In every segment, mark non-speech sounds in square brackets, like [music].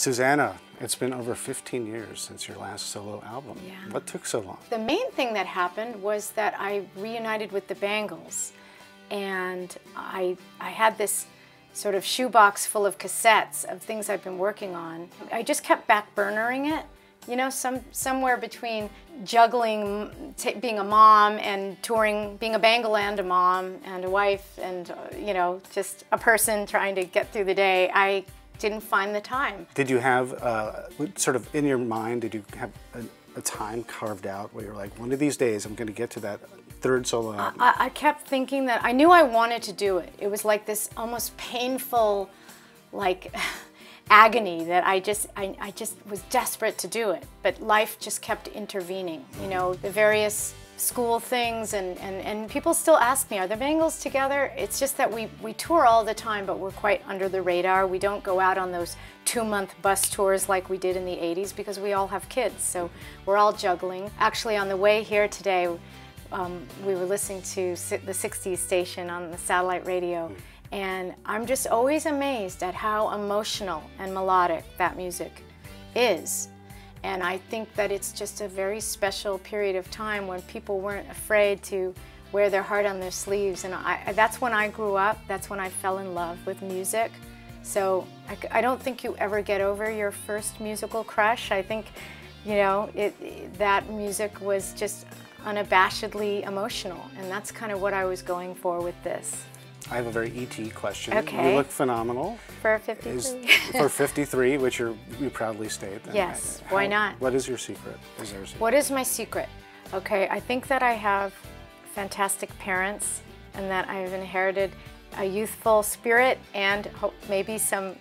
Susanna, it's been over 15 years since your last solo album. Yeah. What took so long? The main thing that happened was that I reunited with the Bangles, and I I had this sort of shoebox full of cassettes of things I've been working on. I just kept backburnering it, you know, some somewhere between juggling being a mom and touring, being a Bangle and a mom and a wife and uh, you know just a person trying to get through the day. I didn't find the time. Did you have, uh, sort of in your mind, did you have a, a time carved out where you're like, one of these days I'm going to get to that third solo album? I, I kept thinking that I knew I wanted to do it. It was like this almost painful, like [laughs] agony that I just I, I just was desperate to do it. But life just kept intervening. You know, the various school things and, and, and people still ask me, are the Bangles together? It's just that we, we tour all the time, but we're quite under the radar. We don't go out on those two-month bus tours like we did in the 80s because we all have kids, so we're all juggling. Actually, on the way here today, um, we were listening to the 60s station on the satellite radio, and I'm just always amazed at how emotional and melodic that music is. And I think that it's just a very special period of time when people weren't afraid to wear their heart on their sleeves. And I, that's when I grew up. That's when I fell in love with music. So I, I don't think you ever get over your first musical crush. I think, you know, it, that music was just unabashedly emotional. And that's kind of what I was going for with this. I have a very ET question. Okay. You look phenomenal. For 53. Is, for 53, which you're, you proudly state. Yes, why not? What is your secret? Is secret? What is my secret? Okay, I think that I have fantastic parents and that I've inherited a youthful spirit and maybe some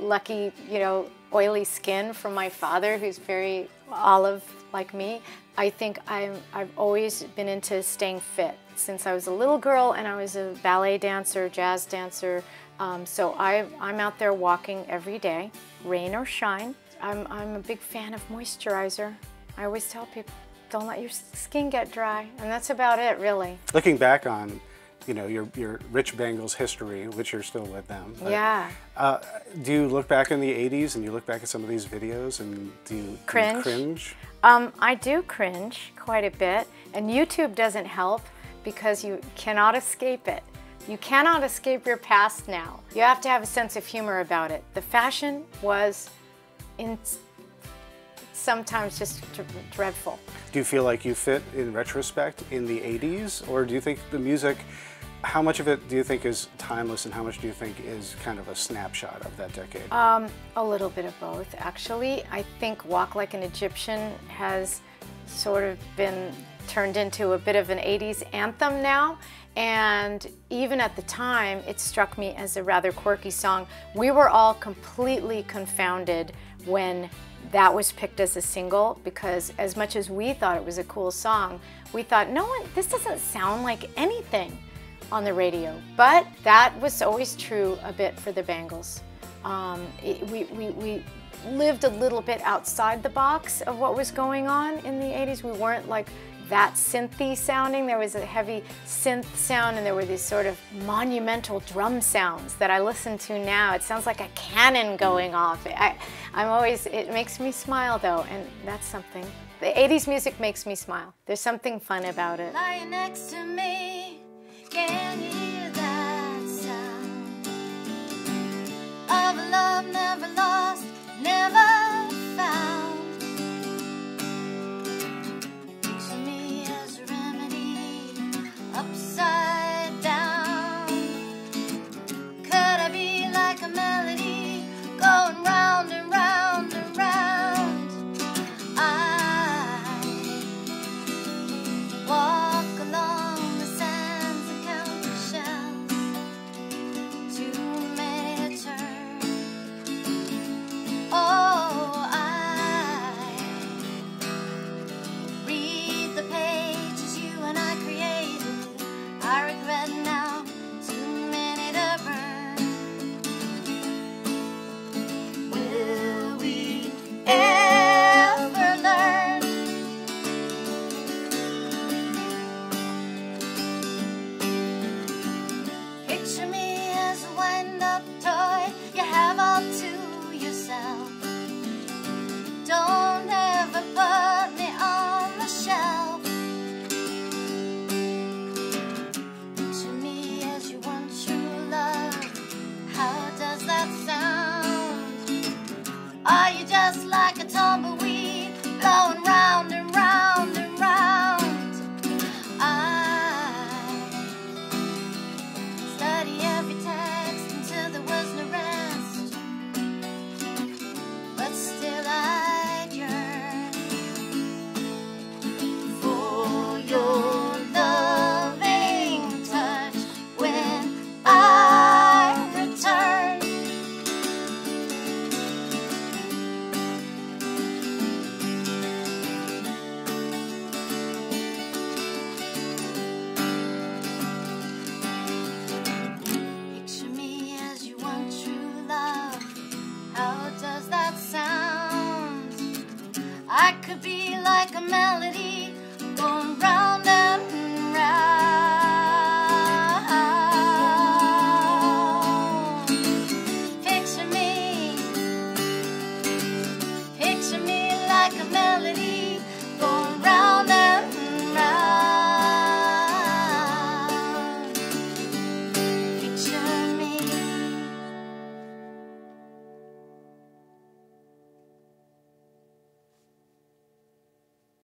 lucky, you know, oily skin from my father who's very olive like me. I think I'm, I've always been into staying fit since I was a little girl and I was a ballet dancer, jazz dancer. Um, so I, I'm out there walking every day, rain or shine. I'm, I'm a big fan of moisturizer. I always tell people, don't let your skin get dry. And that's about it, really. Looking back on you know your your Rich Bangles history, which you're still with them. But, yeah. Uh, do you look back in the '80s and you look back at some of these videos and do you cringe? Do you cringe? Um, I do cringe quite a bit, and YouTube doesn't help because you cannot escape it. You cannot escape your past now. You have to have a sense of humor about it. The fashion was in sometimes just dreadful. Do you feel like you fit in retrospect in the 80s or do you think the music how much of it do you think is timeless and how much do you think is kind of a snapshot of that decade? Um, a little bit of both, actually. I think Walk Like an Egyptian has sort of been turned into a bit of an 80s anthem now. And even at the time, it struck me as a rather quirky song. We were all completely confounded when that was picked as a single because as much as we thought it was a cool song, we thought, no one, this doesn't sound like anything on the radio. But that was always true a bit for the Bangles. Um, it, we, we, we lived a little bit outside the box of what was going on in the 80s. We weren't like that synthy sounding. There was a heavy synth sound and there were these sort of monumental drum sounds that I listen to now. It sounds like a cannon going off. I, I'm always, it makes me smile though, and that's something. The 80s music makes me smile. There's something fun about it. travel to yourself. Could be like a melody going round.